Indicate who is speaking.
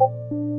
Speaker 1: you.